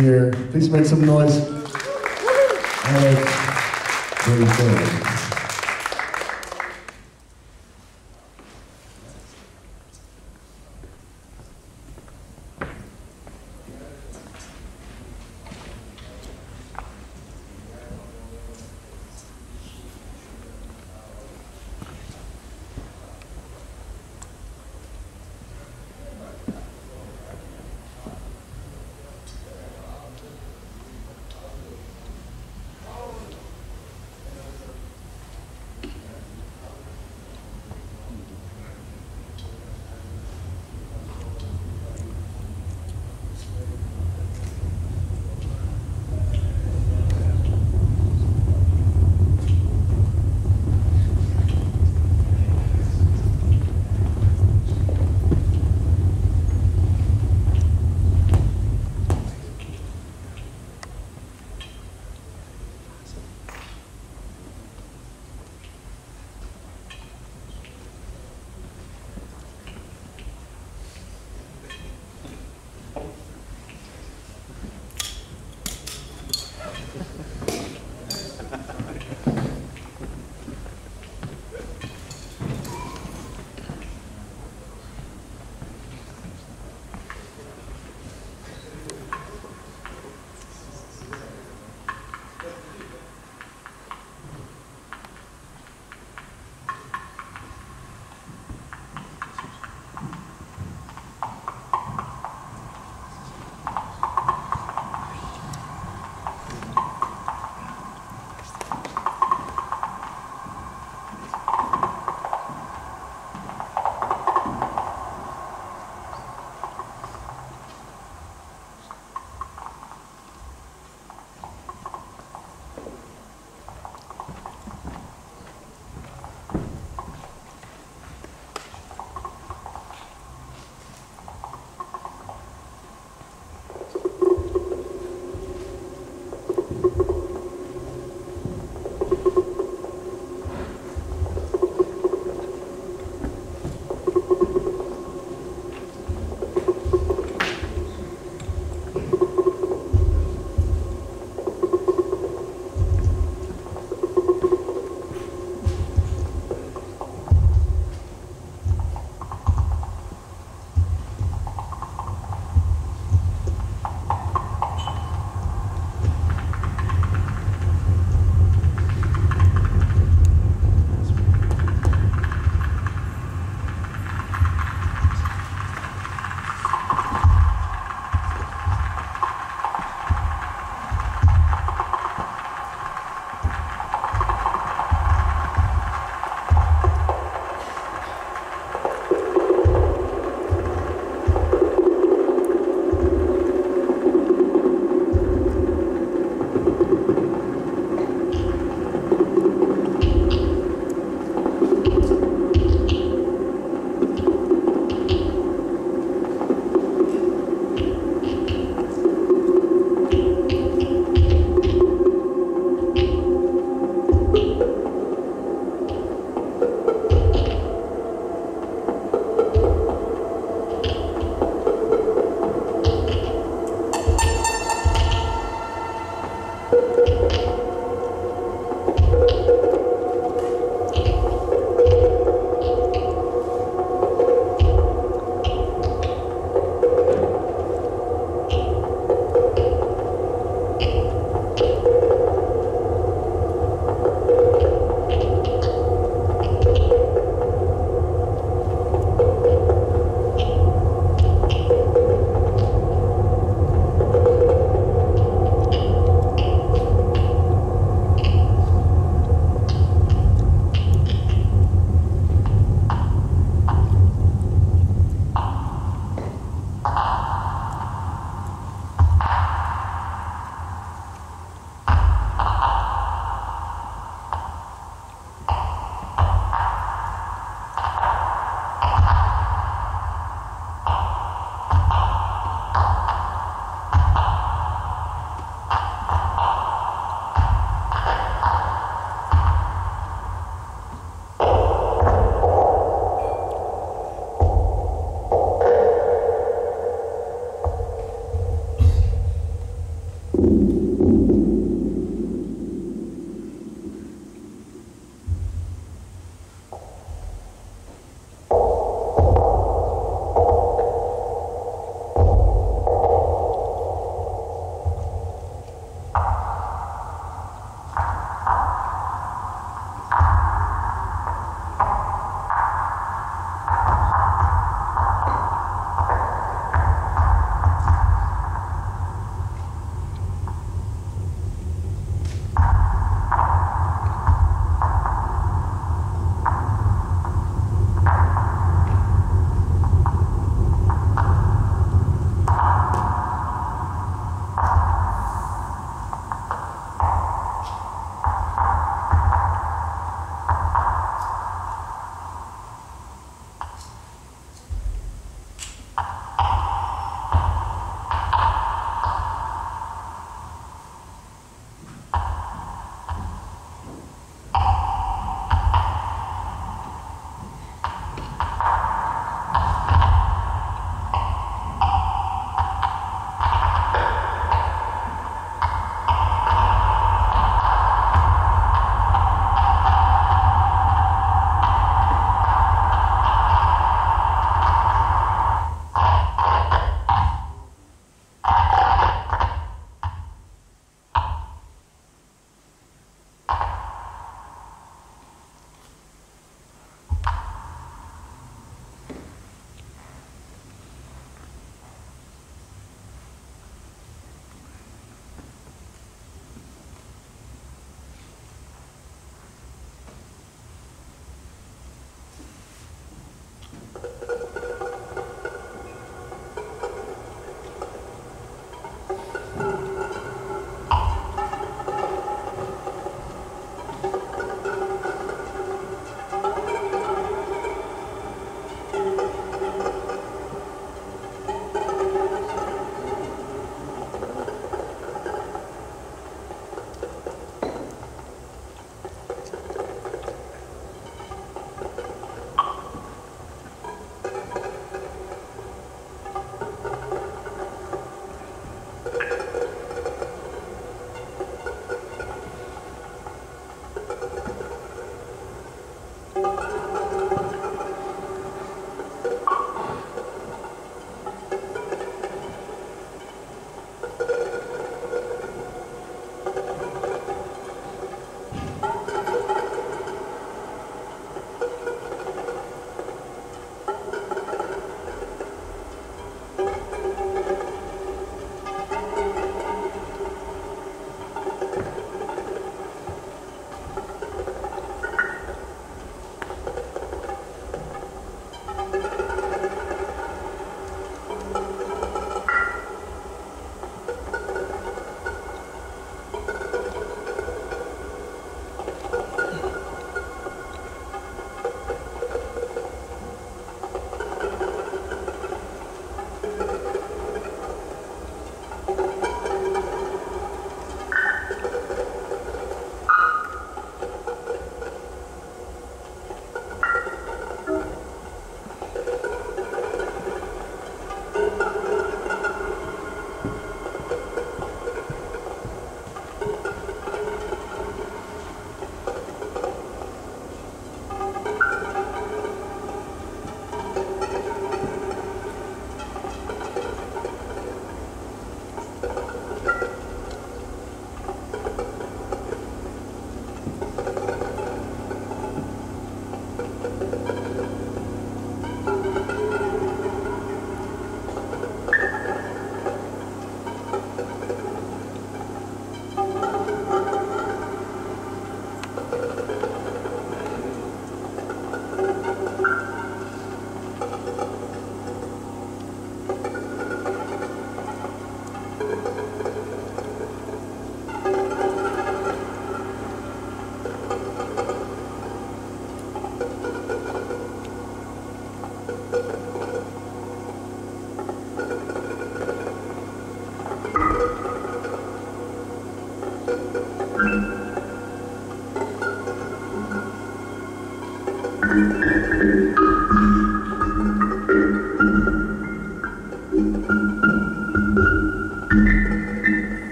here. Please make some noise. Alex, very good.